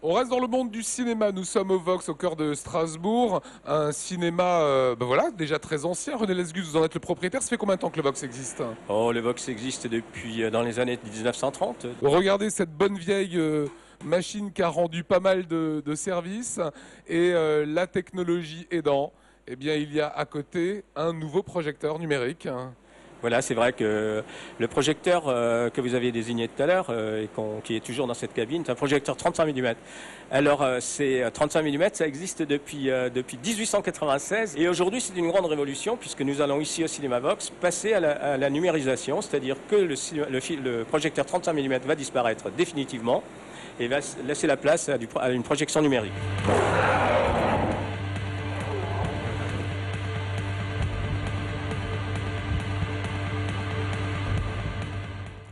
On reste dans le monde du cinéma. Nous sommes au Vox, au cœur de Strasbourg. Un cinéma, euh, ben voilà, déjà très ancien. René Lesgus, vous en êtes le propriétaire. Ça fait combien de temps que le Vox existe? Oh, le Vox existe depuis euh, dans les années 1930. Regardez cette bonne vieille euh, machine qui a rendu pas mal de, de services. Et euh, la technologie aidant, eh bien, il y a à côté un nouveau projecteur numérique. Voilà, c'est vrai que le projecteur euh, que vous aviez désigné tout à l'heure euh, et qui est toujours dans cette cabine, c'est un projecteur 35 mm. Alors, euh, euh, 35 mm, ça existe depuis, euh, depuis 1896 et aujourd'hui c'est une grande révolution puisque nous allons ici au Cinéma Vox passer à la, numérisation, c'est-à-dire que le, projecteur 35 mm va disparaître définitivement et va laisser la place à une projection numérique.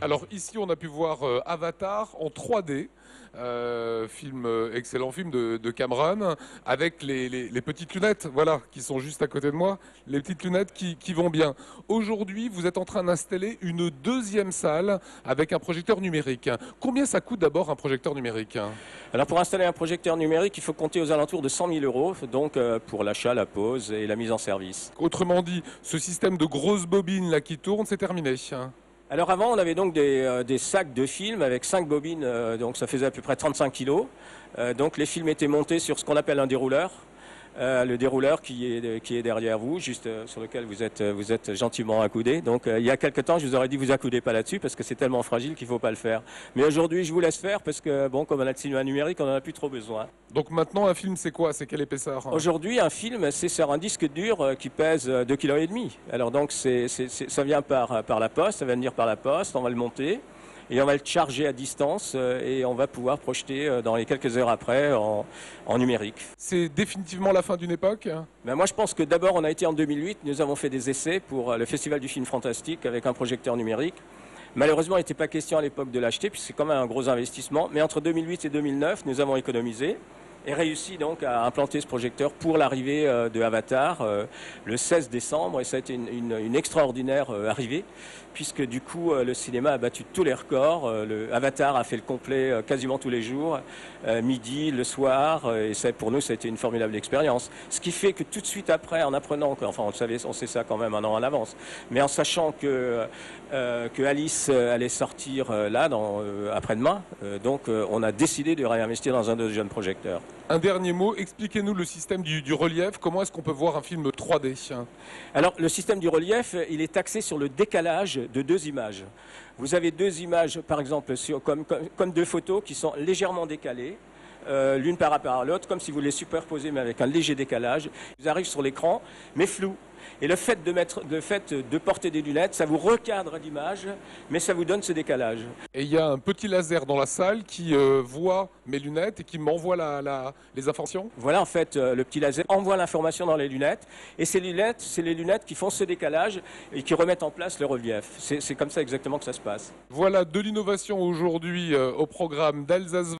Alors ici, on a pu voir euh, Avatar en 3D. euh, film, euh, excellent film de, de Cameron, avec les, les- les petites lunettes, voilà, qui sont juste à côté de moi, les petites lunettes qui, qui vont bien. Aujourd'hui, vous êtes en train d'installer une deuxième salle avec un projecteur numérique. Combien ça coûte d'abord un projecteur numérique? Alors pour installer un projecteur numérique, il faut compter aux alentours de 100 000 euros, donc euh, pour l'achat, la pose et la mise en service. Autrement dit, ce système de grosses bobines là qui tournent, c'est terminé. Alors avant, on avait donc des, euh, sacs de films avec 5 bobines, euh, donc ça faisait à peu près 35 kilos. Euh, donc les films étaient montés sur ce qu'on appelle un dérouleur. Euh, le dérouleur qui est, qui est derrière vous, juste euh, sur lequel vous êtes, euh, vous êtes gentiment accoudé. Donc euh, il y a quelques temps, je vous aurais dit vous accoudez pas là-dessus parce que c'est tellement fragile qu'il faut pas le faire. Mais aujourd'hui, je vous laisse faire parce que bon, comme on a le cinéma numérique, on en a plus trop besoin. Donc maintenant, un film, c'est quoi? C'est quelle épaisseur? Aujourd'hui, un film, c'est sur un disque dur euh, qui pèse 2,5 kg. Alors donc, c'est- ça vient par, par la poste, ça va venir par la poste, on va le monter et on va le charger à distance euh, et on va pouvoir projeter euh, dans les quelques heures après en, en numérique. C'est définitivement la fin d'une époque Ben moi, je pense que d'abord, on a été en 2008, nous avons fait des essais pour euh, le Festival du film fantastique avec un projecteur numérique. Malheureusement, il n'était pas question à l'époque de l'acheter, puisque c'est quand même un gros investissement. Mais entre 2008 et 2009, nous avons économisé et réussi donc à implanter ce projecteur pour l'arrivée euh, de Avatar euh, le 16 décembre. Et ça a été une, extraordinaire euh, arrivée, puisque du coup, le cinéma a battu tous les records. Avatar a fait le complet quasiment tous les jours, midi, le soir. et ça, pour nous, ça a été une formidable expérience. Ce qui fait que tout de suite après, en apprenant, enfin, on le savait, on sait ça quand même un an en avance, mais en sachant que, Alice allait sortir là, après-demain, donc on a décidé de réinvestir dans un deuxième projecteur. Un dernier mot, expliquez-nous le système du, relief. Comment est-ce qu'on peut voir un film 3D Alors, le système du relief, il est axé sur le décalage de deux images. Vous avez deux images, par exemple, comme deux photos qui sont légèrement décalées. Euh, l'une par rapport à l'autre, comme si vous les superposez, mais avec un léger décalage. Ils arrivent sur l'écran, mais flous. Et le fait de, mettre, le fait de porter des lunettes, ça vous recadre l'image, mais ça vous donne ce décalage. Et il y a un petit laser dans la salle qui euh, voit mes lunettes et qui m'envoie la, la- les informations? Voilà, en fait, euh, le petit laser envoie l'information dans les lunettes. Et ces lunettes, c'est les lunettes qui font ce décalage et qui remettent en place le relief. C'est c'est comme ça exactement que ça se passe. Voilà de l'innovation aujourd'hui euh, au programme d'Alsace